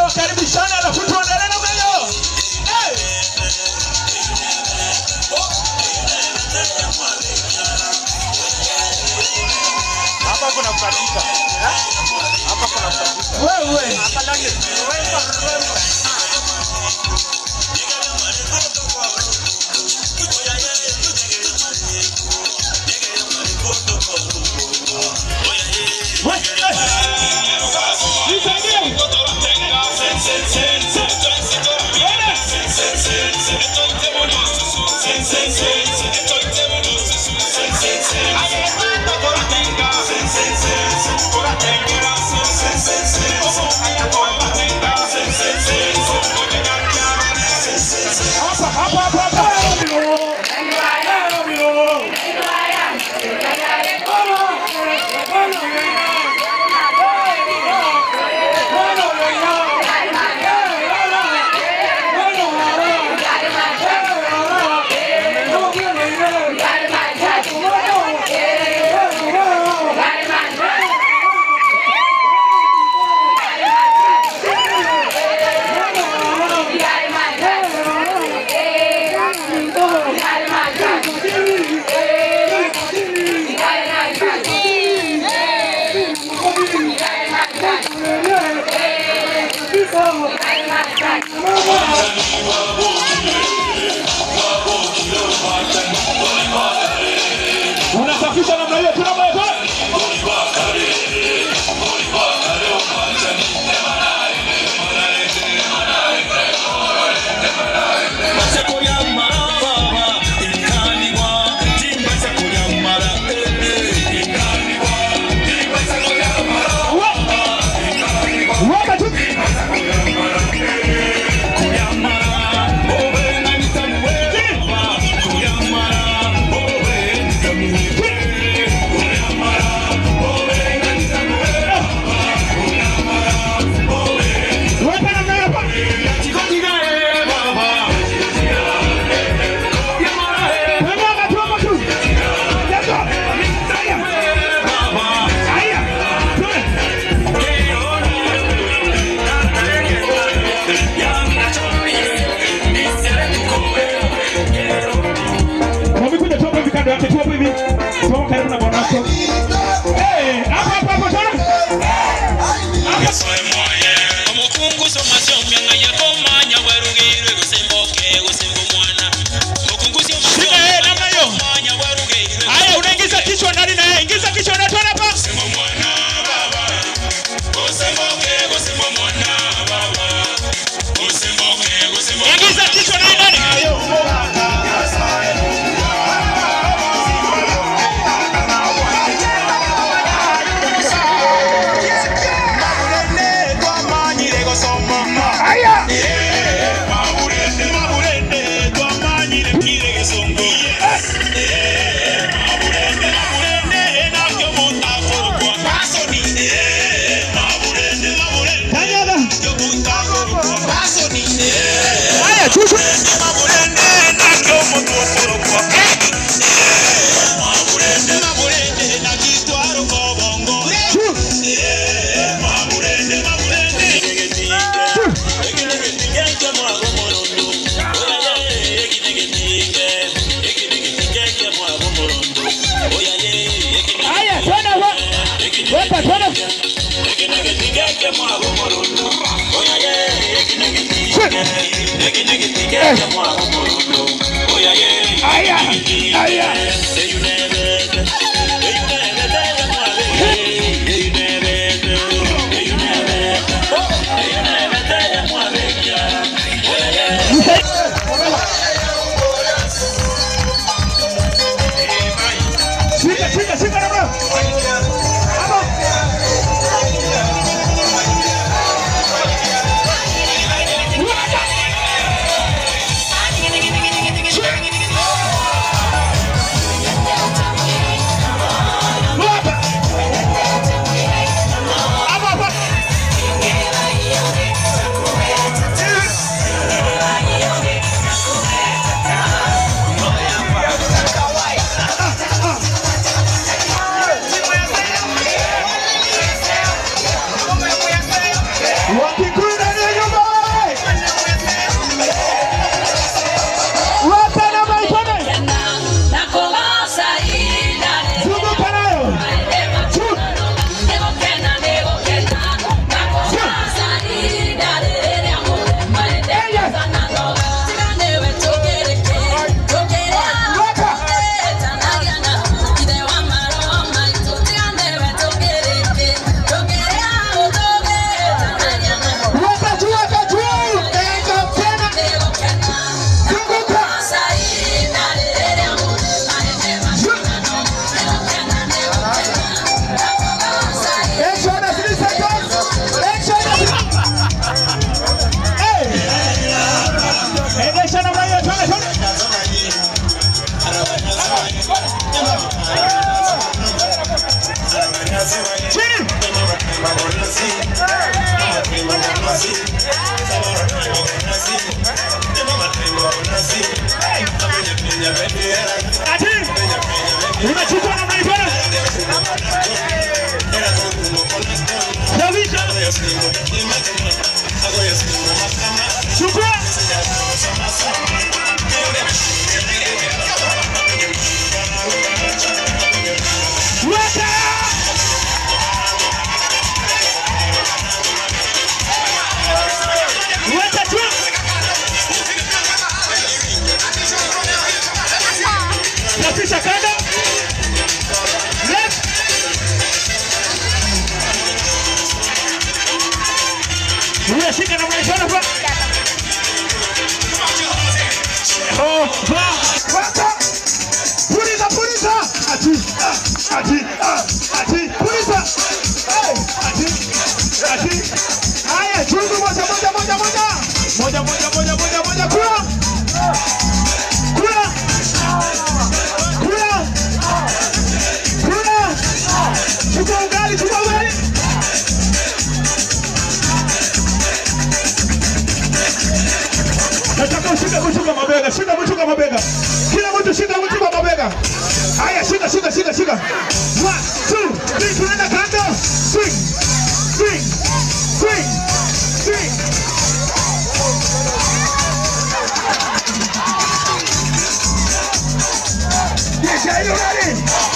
tukaribishane alafu tuendelee namna hiyo Eh! Hapa kuna kukatika. Hapa kuna kukatika. wewe Hapa, Aqui está na tira a Hey. mabega. Kila mtu shika mti kwa mabega. Haya, shika shika shika shika. One, two, three, tunaenda kando. Swing. Swing. Swing. Swing. Yes, are you ready?